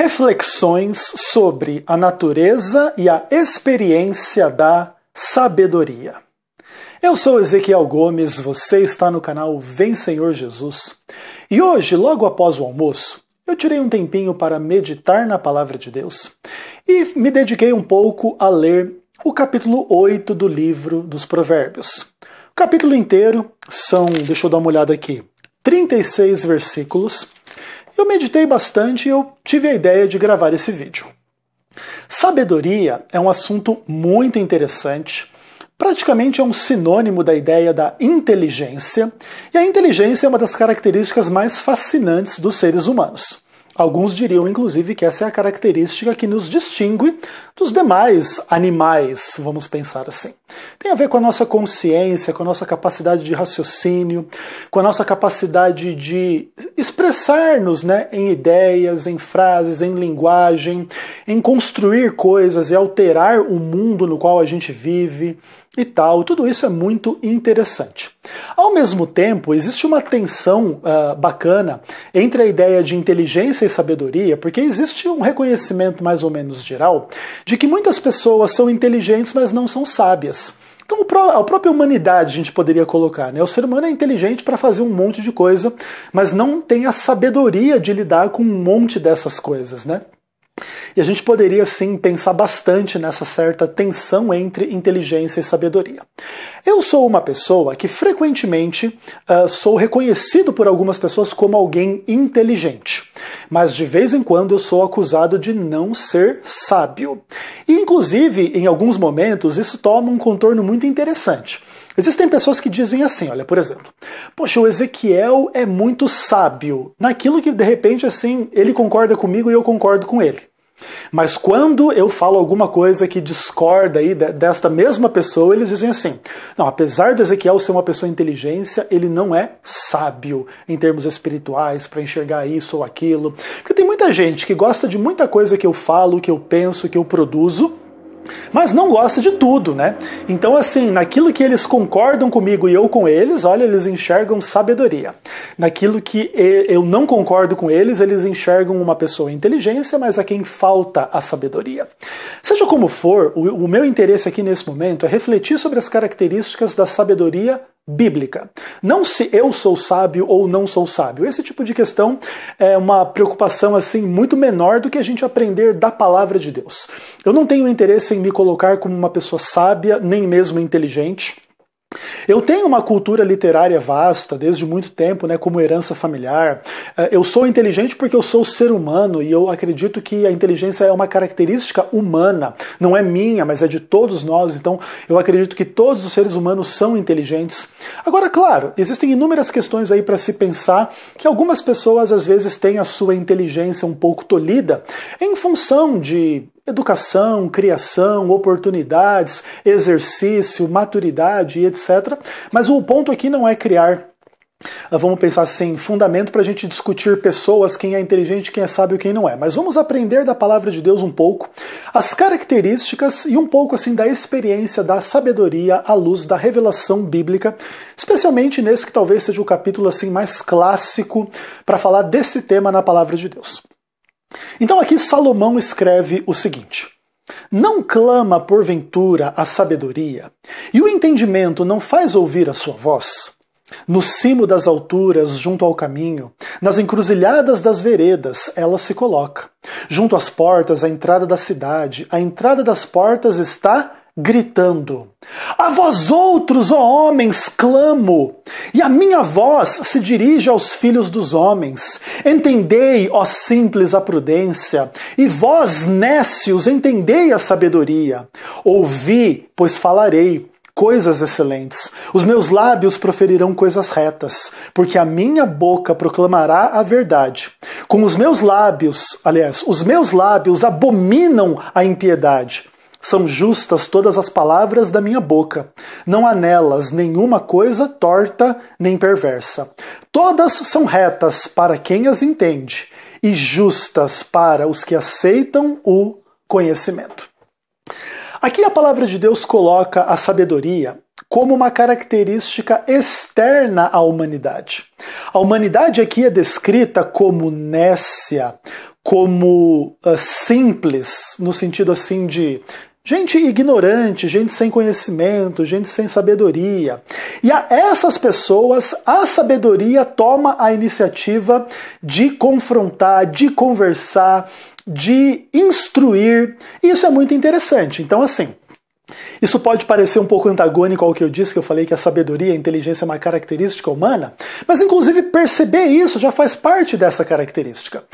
Reflexões sobre a natureza e a experiência da sabedoria. Eu sou Ezequiel Gomes, você está no canal Vem Senhor Jesus. E hoje, logo após o almoço, eu tirei um tempinho para meditar na palavra de Deus e me dediquei um pouco a ler o capítulo 8 do livro dos Provérbios. O capítulo inteiro são, deixa eu dar uma olhada aqui, 36 versículos eu meditei bastante e eu tive a ideia de gravar esse vídeo. Sabedoria é um assunto muito interessante. Praticamente é um sinônimo da ideia da inteligência, e a inteligência é uma das características mais fascinantes dos seres humanos. Alguns diriam, inclusive, que essa é a característica que nos distingue dos demais animais, vamos pensar assim. Tem a ver com a nossa consciência, com a nossa capacidade de raciocínio, com a nossa capacidade de expressar-nos né, em ideias, em frases, em linguagem, em construir coisas e alterar o mundo no qual a gente vive e tal. Tudo isso é muito interessante. Ao mesmo tempo, existe uma tensão uh, bacana entre a ideia de inteligência e sabedoria, porque existe um reconhecimento mais ou menos geral de que muitas pessoas são inteligentes, mas não são sábias. Então, a própria humanidade a gente poderia colocar, né? O ser humano é inteligente para fazer um monte de coisa, mas não tem a sabedoria de lidar com um monte dessas coisas, né? E a gente poderia sim pensar bastante nessa certa tensão entre inteligência e sabedoria. Eu sou uma pessoa que frequentemente uh, sou reconhecido por algumas pessoas como alguém inteligente, mas de vez em quando eu sou acusado de não ser sábio. E inclusive, em alguns momentos, isso toma um contorno muito interessante. Existem pessoas que dizem assim, olha, por exemplo, poxa, o Ezequiel é muito sábio naquilo que de repente assim ele concorda comigo e eu concordo com ele. Mas quando eu falo alguma coisa que discorda aí desta mesma pessoa, eles dizem assim: não, apesar do Ezequiel ser uma pessoa inteligência, ele não é sábio em termos espirituais para enxergar isso ou aquilo. Porque tem muita gente que gosta de muita coisa que eu falo, que eu penso, que eu produzo mas não gosta de tudo, né? Então, assim, naquilo que eles concordam comigo e eu com eles, olha, eles enxergam sabedoria. Naquilo que eu não concordo com eles, eles enxergam uma pessoa inteligência, mas a quem falta a sabedoria. Seja como for, o meu interesse aqui nesse momento é refletir sobre as características da sabedoria bíblica. Não se eu sou sábio ou não sou sábio. Esse tipo de questão é uma preocupação assim muito menor do que a gente aprender da palavra de Deus. Eu não tenho interesse em me colocar como uma pessoa sábia, nem mesmo inteligente. Eu tenho uma cultura literária vasta desde muito tempo, né, como herança familiar. É, eu sou inteligente porque eu sou ser humano e eu acredito que a inteligência é uma característica humana, não é minha, mas é de todos nós. Então, eu acredito que todos os seres humanos são inteligentes. Agora, claro, existem inúmeras questões aí para se pensar que algumas pessoas às vezes têm a sua inteligência um pouco tolhida em função de educação, criação, oportunidades, exercício, maturidade etc. Mas o ponto aqui não é criar ah, vamos pensar assim, fundamento para a gente discutir pessoas, quem é inteligente, quem é sábio e quem não é. Mas vamos aprender da palavra de Deus um pouco, as características e um pouco assim da experiência da sabedoria à luz da revelação bíblica, especialmente nesse que talvez seja o capítulo assim mais clássico para falar desse tema na palavra de Deus. Então aqui Salomão escreve o seguinte: Não clama porventura a sabedoria, e o entendimento não faz ouvir a sua voz? No cimo das alturas, junto ao caminho, nas encruzilhadas das veredas, ela se coloca. Junto às portas, à entrada da cidade, a entrada das portas está gritando: A vós outros, ó homens, clamo, e a minha voz se dirige aos filhos dos homens. Entendei, ó simples, a prudência, e vós, nécios, entendei a sabedoria. Ouvi, pois falarei coisas excelentes. Os meus lábios proferirão coisas retas, porque a minha boca proclamará a verdade. Com os meus lábios, aliás, os meus lábios abominam a impiedade são justas todas as palavras da minha boca. Não há nelas nenhuma coisa torta nem perversa. Todas são retas para quem as entende e justas para os que aceitam o conhecimento. Aqui a palavra de Deus coloca a sabedoria como uma característica externa à humanidade. A humanidade aqui é descrita como nécia, como uh, simples, no sentido assim de gente ignorante, gente sem conhecimento, gente sem sabedoria. E a essas pessoas, a sabedoria toma a iniciativa de confrontar, de conversar, de instruir. Isso é muito interessante. Então, assim, isso pode parecer um pouco antagônico ao que eu disse, que eu falei que a sabedoria e a inteligência é uma característica humana, mas inclusive perceber isso já faz parte dessa característica.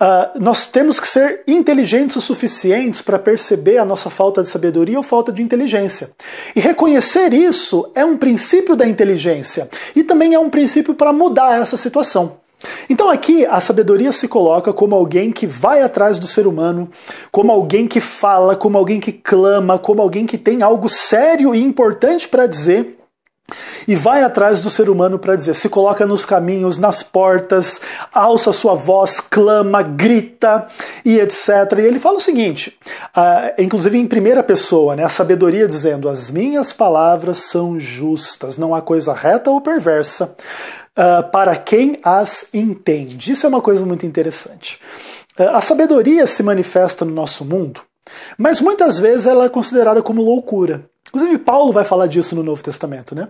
Uh, nós temos que ser inteligentes o suficientes para perceber a nossa falta de sabedoria ou falta de inteligência. E reconhecer isso é um princípio da inteligência e também é um princípio para mudar essa situação. Então aqui a sabedoria se coloca como alguém que vai atrás do ser humano, como alguém que fala, como alguém que clama, como alguém que tem algo sério e importante para dizer e vai atrás do ser humano para dizer, se coloca nos caminhos, nas portas, alça sua voz, clama, grita e etc. E ele fala o seguinte, uh, inclusive em primeira pessoa, né, a sabedoria dizendo: as minhas palavras são justas, não há coisa reta ou perversa uh, para quem as entende. Isso é uma coisa muito interessante. Uh, a sabedoria se manifesta no nosso mundo, mas muitas vezes ela é considerada como loucura. Inclusive, Paulo vai falar disso no Novo Testamento, né?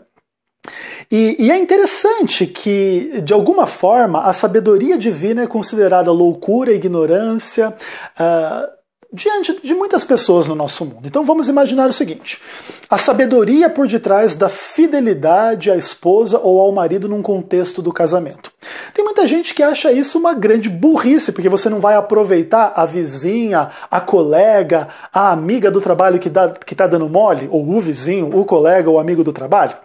E, e, é interessante que, de alguma forma, a sabedoria divina é considerada loucura, ignorância, uh, diante de muitas pessoas no nosso mundo. Então vamos imaginar o seguinte: a sabedoria por detrás da fidelidade à esposa ou ao marido num contexto do casamento. Tem muita gente que acha isso uma grande burrice, porque você não vai aproveitar a vizinha, a colega, a amiga do trabalho que está que tá dando mole, ou o vizinho, o colega ou amigo do trabalho.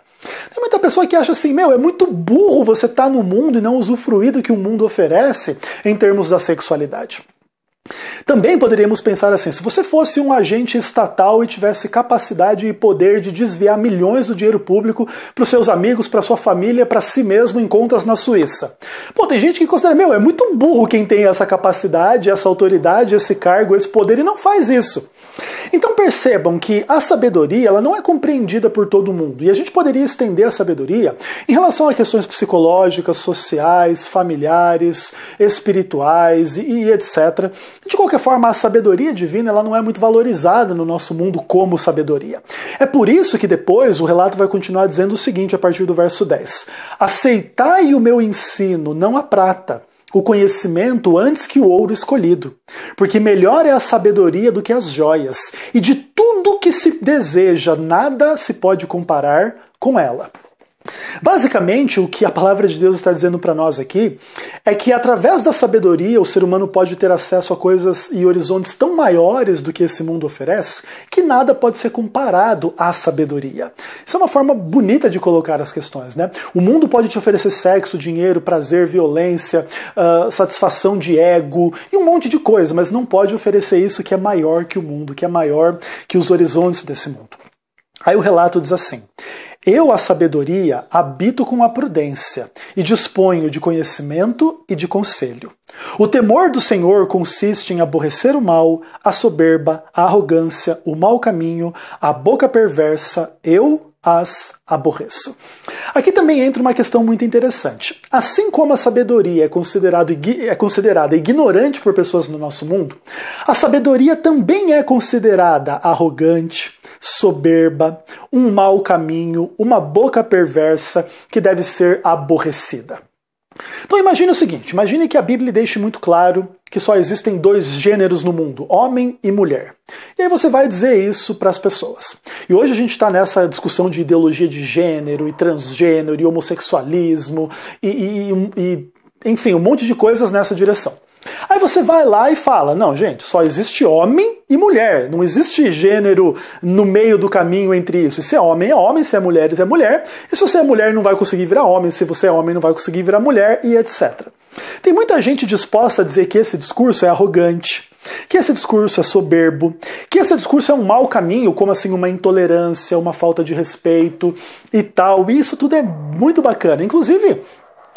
Tem muita pessoa que acha assim, meu, é muito burro você estar tá no mundo e não usufruir do que o mundo oferece em termos da sexualidade. Também poderíamos pensar assim: se você fosse um agente estatal e tivesse capacidade e poder de desviar milhões do dinheiro público para os seus amigos, para sua família, para si mesmo em contas na Suíça. Pô, tem gente que considera, meu, é muito burro quem tem essa capacidade, essa autoridade, esse cargo, esse poder e não faz isso. Então percebam que a sabedoria ela não é compreendida por todo mundo. E a gente poderia estender a sabedoria em relação a questões psicológicas, sociais, familiares, espirituais e, e etc. De qualquer forma, a sabedoria divina ela não é muito valorizada no nosso mundo como sabedoria. É por isso que depois o relato vai continuar dizendo o seguinte a partir do verso 10: Aceitai o meu ensino, não a prata o conhecimento antes que o ouro escolhido, porque melhor é a sabedoria do que as joias, e de tudo que se deseja, nada se pode comparar com ela. Basicamente, o que a palavra de Deus está dizendo para nós aqui é que através da sabedoria o ser humano pode ter acesso a coisas e horizontes tão maiores do que esse mundo oferece que nada pode ser comparado à sabedoria. Isso é uma forma bonita de colocar as questões, né? O mundo pode te oferecer sexo, dinheiro, prazer, violência, uh, satisfação de ego e um monte de coisa, mas não pode oferecer isso que é maior que o mundo, que é maior que os horizontes desse mundo. Aí o relato diz assim: eu, a sabedoria, habito com a prudência e disponho de conhecimento e de conselho. O temor do Senhor consiste em aborrecer o mal, a soberba, a arrogância, o mau caminho, a boca perversa. Eu as aborreço. Aqui também entra uma questão muito interessante. Assim como a sabedoria é, considerado, é considerada ignorante por pessoas no nosso mundo, a sabedoria também é considerada arrogante, soberba, um mau caminho, uma boca perversa que deve ser aborrecida. Então imagine o seguinte: imagine que a Bíblia deixe muito claro que só existem dois gêneros no mundo, homem e mulher. E aí você vai dizer isso para as pessoas. E hoje a gente está nessa discussão de ideologia de gênero e transgênero e homossexualismo e, e, e enfim, um monte de coisas nessa direção. Aí você vai lá e fala: não, gente, só existe homem e mulher. Não existe gênero no meio do caminho entre isso. Se é homem, é homem. Se é mulher, é mulher. E se você é mulher, não vai conseguir virar homem. Se você é homem, não vai conseguir virar mulher, e etc. Tem muita gente disposta a dizer que esse discurso é arrogante, que esse discurso é soberbo, que esse discurso é um mau caminho, como assim uma intolerância, uma falta de respeito e tal. E isso tudo é muito bacana. Inclusive,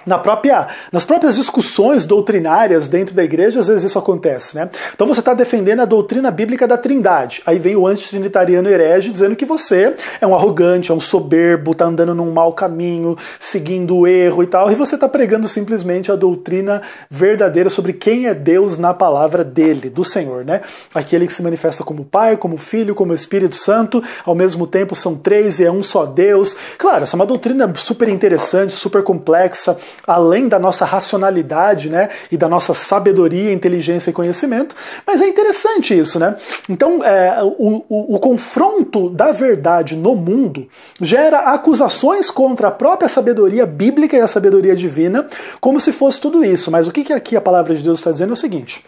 na própria, nas próprias discussões doutrinárias dentro da igreja, às vezes isso acontece, né? Então você está defendendo a doutrina bíblica da trindade. Aí vem o antitrinitariano herege dizendo que você é um arrogante, é um soberbo, está andando num mau caminho, seguindo o erro e tal, e você está pregando simplesmente a doutrina verdadeira sobre quem é Deus na palavra dele, do Senhor, né? Aquele que se manifesta como Pai, como Filho, como Espírito Santo, ao mesmo tempo são três e é um só Deus. Claro, essa é uma doutrina super interessante, super complexa, além da nossa racionalidade, né, e da nossa sabedoria, inteligência e conhecimento. Mas é interessante isso, né? Então, é, o, o, o confronto da verdade no mundo gera acusações contra a própria sabedoria bíblica e a sabedoria divina, como se fosse tudo isso. Mas o que, que aqui a palavra de Deus está dizendo é o seguinte.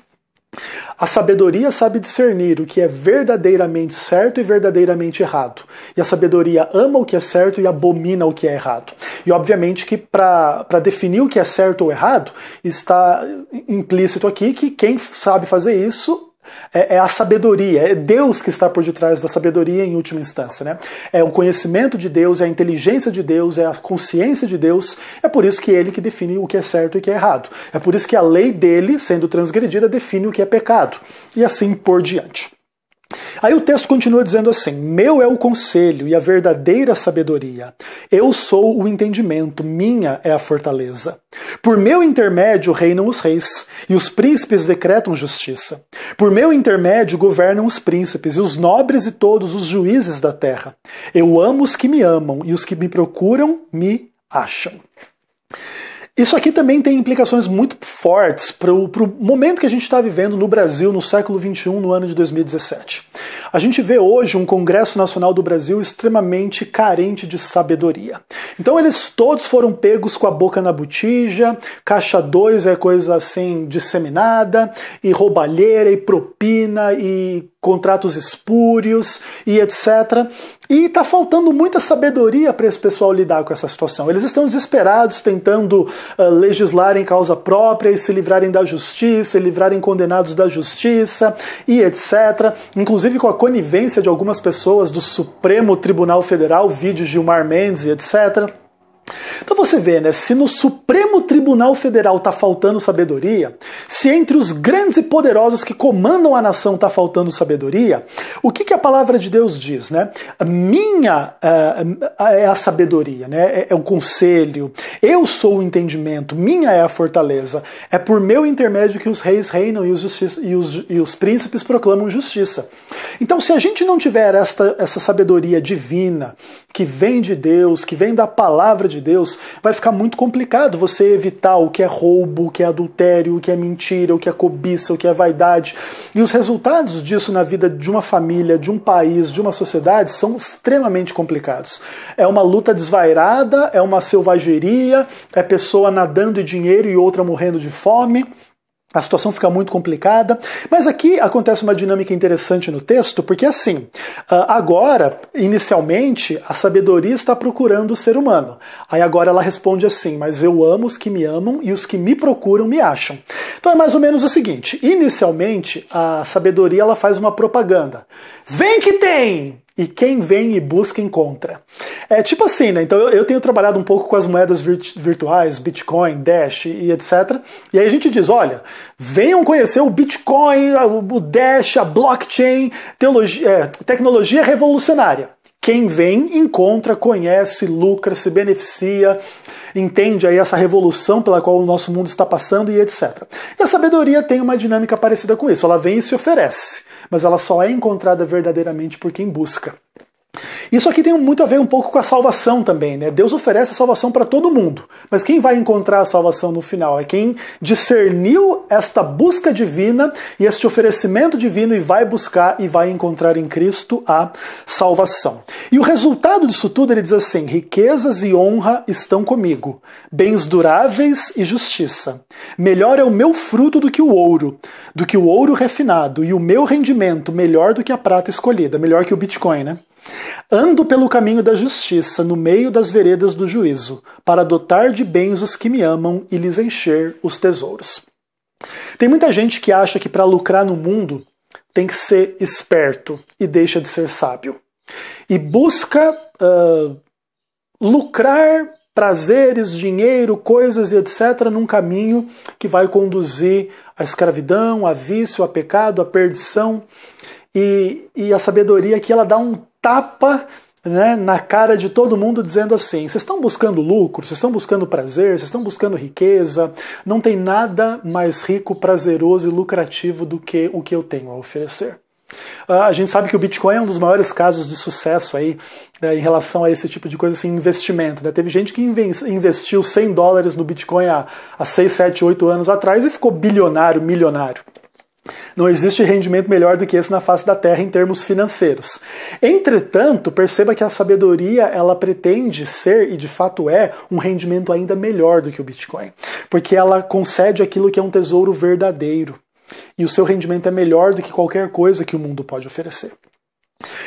A sabedoria sabe discernir o que é verdadeiramente certo e verdadeiramente errado. E a sabedoria ama o que é certo e abomina o que é errado. E obviamente que para definir o que é certo ou errado, está implícito aqui que quem sabe fazer isso é, é, a sabedoria, é Deus que está por detrás da sabedoria em última instância. Né? É o conhecimento de Deus, é a inteligência de Deus, é a consciência de Deus. É por isso que ele que define o que é certo e o que é errado. É por isso que a lei dele, sendo transgredida, define o que é pecado. E assim por diante. Aí o texto continua dizendo assim: Meu é o conselho e a verdadeira sabedoria. Eu sou o entendimento, minha é a fortaleza. Por meu intermédio reinam os reis, e os príncipes decretam justiça. Por meu intermédio governam os príncipes, e os nobres e todos os juízes da terra. Eu amo os que me amam, e os que me procuram me acham. Isso aqui também tem implicações muito fortes para o momento que a gente está vivendo no Brasil no século XXI, no ano de 2017. A gente vê hoje um Congresso Nacional do Brasil extremamente carente de sabedoria. Então eles todos foram pegos com a boca na botija, caixa 2 é coisa assim disseminada, e roubalheira, e propina, e contratos espúrios e etc. E está faltando muita sabedoria para esse pessoal lidar com essa situação. Eles estão desesperados tentando uh, legislar em causa própria e se livrarem da justiça, e livrarem condenados da justiça e etc. Inclusive com a conivência de algumas pessoas do Supremo Tribunal Federal, vídeo Gilmar Mendes e etc. Então você vê, né? Se no Supremo Tribunal Federal está faltando sabedoria, se entre os grandes e poderosos que comandam a nação está faltando sabedoria, o que, que a palavra de Deus diz, né? A minha uh, é a sabedoria, né? É, é, o conselho. Eu sou o entendimento. Minha é a fortaleza. É por meu intermédio que os reis reinam e os, e os, e os príncipes proclamam justiça. Então, se a gente não tiver esta, essa sabedoria divina que vem de Deus, que vem da palavra de de Deus, vai ficar muito complicado você evitar o que é roubo, o que é adultério, o que é mentira, o que é cobiça, o que é vaidade. E os resultados disso na vida de uma família, de um país, de uma sociedade são extremamente complicados. É uma luta desvairada, é uma selvageria, é pessoa nadando em dinheiro e outra morrendo de fome a situação fica muito complicada, mas aqui acontece uma dinâmica interessante no texto, porque assim, ah, agora, inicialmente, a sabedoria está procurando o ser humano. Aí agora ela responde assim: Mas eu amo os que me amam e os que me procuram me acham. Então é mais ou menos o seguinte: inicialmente, a sabedoria ela faz uma propaganda. Vem que tem! E quem vem e busca encontra. É tipo assim, né? Então eu, eu tenho trabalhado um pouco com as moedas virtuais, Bitcoin, Dash e etc. E aí a gente diz: olha, venham conhecer o Bitcoin, o Dash, a blockchain, teologia, é, tecnologia revolucionária. Quem vem, encontra, conhece, lucra, se beneficia, entende aí essa revolução pela qual o nosso mundo está passando e etc. E a sabedoria tem uma dinâmica parecida com isso. Ela vem e se oferece mas ela só é encontrada verdadeiramente por quem busca. Isso aqui tem muito a ver um pouco com a salvação também, né? Deus oferece a salvação para todo mundo, mas quem vai encontrar a salvação no final é quem discerniu esta busca divina e este oferecimento divino e vai buscar e vai encontrar em Cristo a salvação. E o resultado disso tudo ele diz assim: riquezas e honra estão comigo, bens duráveis e justiça. Melhor é o meu fruto do que o ouro, do que o ouro refinado, e o meu rendimento melhor do que a prata escolhida, melhor que o Bitcoin, né? Ando pelo caminho da justiça, no meio das veredas do juízo, para dotar de bens os que me amam e lhes encher os tesouros. Tem muita gente que acha que para lucrar no mundo tem que ser esperto e deixa de ser sábio. E busca uh, lucrar prazeres, dinheiro, coisas e etc., num caminho que vai conduzir à escravidão, a vício, a pecado, a perdição. E, e a sabedoria que ela dá um tapa né, na cara de todo mundo dizendo assim: vocês estão buscando lucro, vocês estão buscando prazer, vocês estão buscando riqueza. Não tem nada mais rico, prazeroso e lucrativo do que o que eu tenho a oferecer. Uh, a gente sabe que o Bitcoin é um dos maiores casos de sucesso aí né, em relação a esse tipo de coisa, assim, investimento. Né? Teve gente que investiu 100 dólares no Bitcoin há, há 6, 7, 8 anos atrás e ficou bilionário, milionário. Não existe rendimento melhor do que esse na face da Terra em termos financeiros. Entretanto, perceba que a sabedoria ela pretende ser e de fato é um rendimento ainda melhor do que o Bitcoin, porque ela concede aquilo que é um tesouro verdadeiro. E o seu rendimento é melhor do que qualquer coisa que o mundo pode oferecer.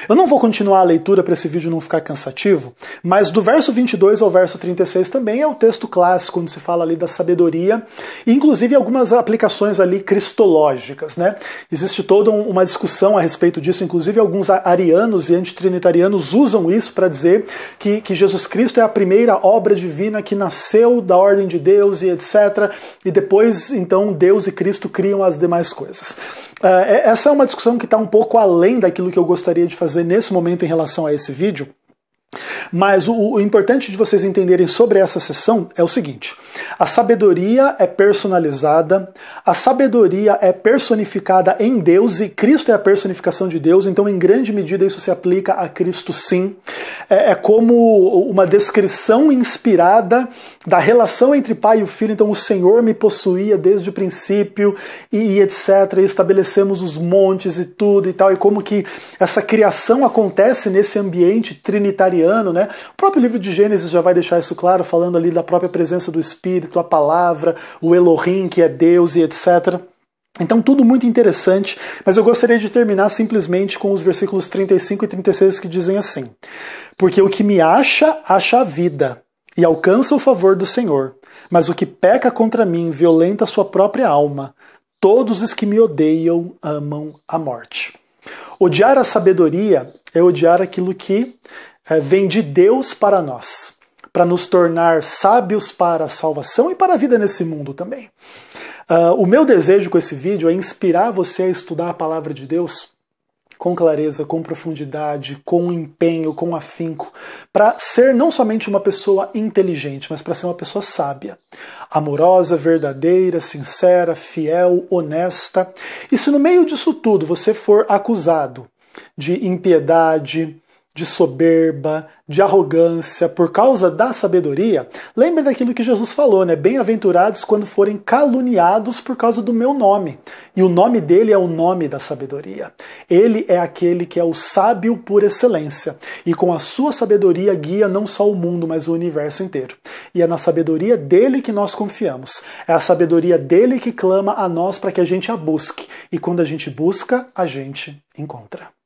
Eu não vou continuar a leitura para esse vídeo não ficar cansativo, mas do verso 22 ao verso 36 também é o texto clássico, onde se fala ali da sabedoria, e inclusive algumas aplicações ali cristológicas. Né? Existe toda uma discussão a respeito disso, inclusive alguns arianos e antitrinitarianos usam isso para dizer que, que Jesus Cristo é a primeira obra divina que nasceu da ordem de Deus e etc. E depois, então, Deus e Cristo criam as demais coisas. Uh, essa é uma discussão que está um pouco além daquilo que eu gostaria de fazer nesse momento em relação a esse vídeo. Mas o, o, importante de vocês entenderem sobre essa sessão é o seguinte: a sabedoria é personalizada, a sabedoria é personificada em Deus e Cristo é a personificação de Deus, então em grande medida isso se aplica a Cristo sim. É, é como uma descrição inspirada da relação entre pai e filho, então o Senhor me possuía desde o princípio e, e etc. E estabelecemos os montes e tudo e tal, e como que essa criação acontece nesse ambiente né? O próprio livro de Gênesis já vai deixar isso claro, falando ali da própria presença do Espírito, a palavra, o Elohim, que é Deus e etc. Então, tudo muito interessante, mas eu gostaria de terminar simplesmente com os versículos 35 e 36 que dizem assim: Porque o que me acha, acha a vida, e alcança o favor do Senhor, mas o que peca contra mim violenta sua própria alma. Todos os que me odeiam amam a morte. Odiar a sabedoria é odiar aquilo que vem de Deus para nós, para nos tornar sábios para a salvação e para a vida nesse mundo também. Uh, o meu desejo com esse vídeo é inspirar você a estudar a palavra de Deus com clareza, com profundidade, com empenho, com afinco, para ser não somente uma pessoa inteligente, mas para ser uma pessoa sábia, amorosa, verdadeira, sincera, fiel, honesta. E se no meio disso tudo você for acusado de impiedade, de soberba, de arrogância, por causa da sabedoria, lembre daquilo que Jesus falou, né? Bem-aventurados quando forem caluniados por causa do meu nome. E o nome dele é o nome da sabedoria. Ele é aquele que é o sábio por excelência. E com a sua sabedoria guia não só o mundo, mas o universo inteiro. E é na sabedoria dele que nós confiamos. É a sabedoria dele que clama a nós para que a gente a busque. E quando a gente busca, a gente encontra.